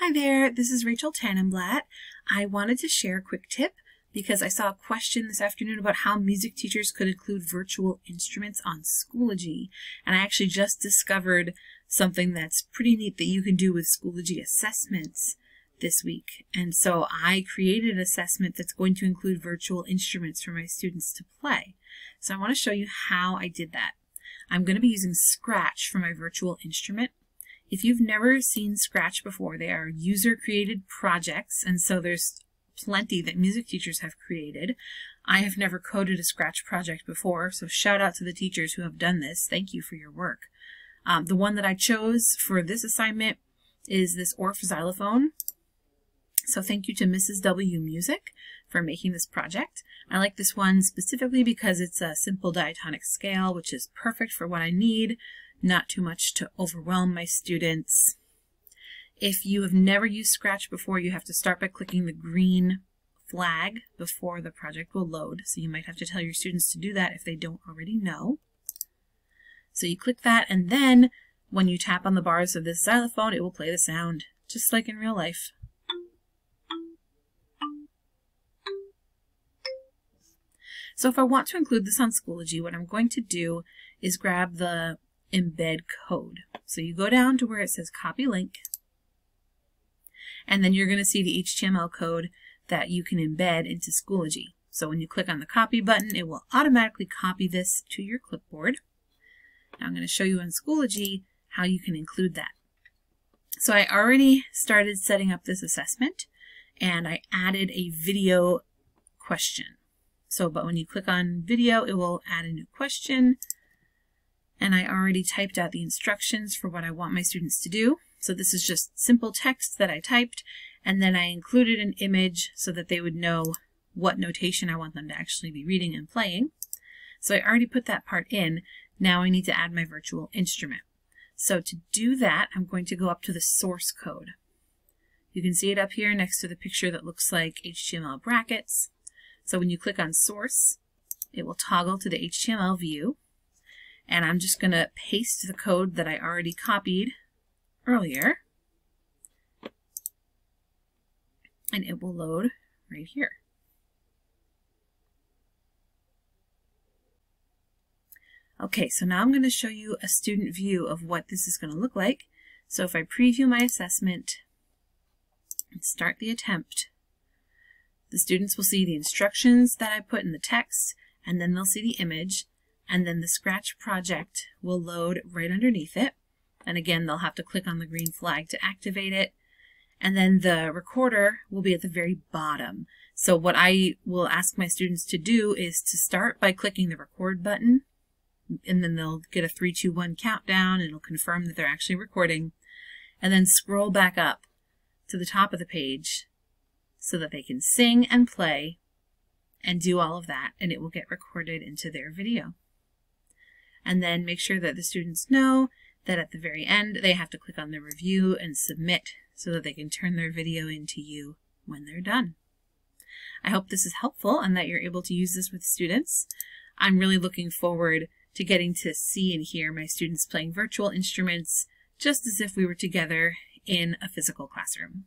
Hi there, this is Rachel Tannenblatt. I wanted to share a quick tip because I saw a question this afternoon about how music teachers could include virtual instruments on Schoology. And I actually just discovered something that's pretty neat that you can do with Schoology assessments this week. And so I created an assessment that's going to include virtual instruments for my students to play. So I want to show you how I did that. I'm going to be using Scratch for my virtual instrument. If you've never seen Scratch before, they are user-created projects, and so there's plenty that music teachers have created. I have never coded a Scratch project before, so shout out to the teachers who have done this. Thank you for your work. Um, the one that I chose for this assignment is this Orff xylophone. So thank you to Mrs. W Music for making this project. I like this one specifically because it's a simple diatonic scale, which is perfect for what I need not too much to overwhelm my students. If you have never used Scratch before, you have to start by clicking the green flag before the project will load. So you might have to tell your students to do that if they don't already know. So you click that and then when you tap on the bars of this xylophone, it will play the sound, just like in real life. So if I want to include this on Schoology, what I'm going to do is grab the embed code. So you go down to where it says copy link, and then you're going to see the HTML code that you can embed into Schoology. So when you click on the copy button, it will automatically copy this to your clipboard. Now I'm going to show you on Schoology how you can include that. So I already started setting up this assessment and I added a video question. So, but when you click on video, it will add a new question and I already typed out the instructions for what I want my students to do. So this is just simple text that I typed, and then I included an image so that they would know what notation I want them to actually be reading and playing. So I already put that part in. Now I need to add my virtual instrument. So to do that, I'm going to go up to the source code. You can see it up here next to the picture that looks like HTML brackets. So when you click on source, it will toggle to the HTML view and I'm just going to paste the code that I already copied earlier and it will load right here. Okay, so now I'm going to show you a student view of what this is going to look like. So if I preview my assessment and start the attempt, the students will see the instructions that I put in the text, and then they'll see the image, and then the Scratch project will load right underneath it. And again, they'll have to click on the green flag to activate it. And then the recorder will be at the very bottom. So what I will ask my students to do is to start by clicking the record button, and then they'll get a 3, 2, 1 countdown, and it'll confirm that they're actually recording, and then scroll back up to the top of the page so that they can sing and play and do all of that, and it will get recorded into their video and then make sure that the students know that at the very end they have to click on the review and submit so that they can turn their video into you when they're done. I hope this is helpful and that you're able to use this with students. I'm really looking forward to getting to see and hear my students playing virtual instruments just as if we were together in a physical classroom.